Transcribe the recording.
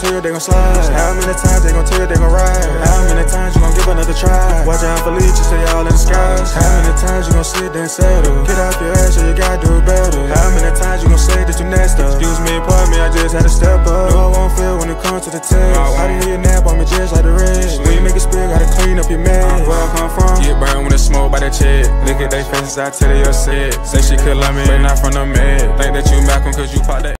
tell you they gon' slide? How many times they gon' tell you they gon' ride? How many times you gon' give another try? Watch out for leeches, say all in the skies. How many times you gon' sit there and settle? Get off your ass, so you gotta do better. How many times you gon' say that you next up? Excuse me, pardon me, I just had to step up. No, I won't feel when it comes to the test. I don't hear nap on me just like the rest. When you make a spill, gotta clean up your mess. Where I come from? Get burned when it's smoke by the check. Look at they faces, I tell you you're sick. Say she could love me, but not from the med. Think that you Malcolm, cause you pop that.